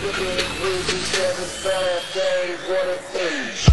Seven, five, day, what a thing.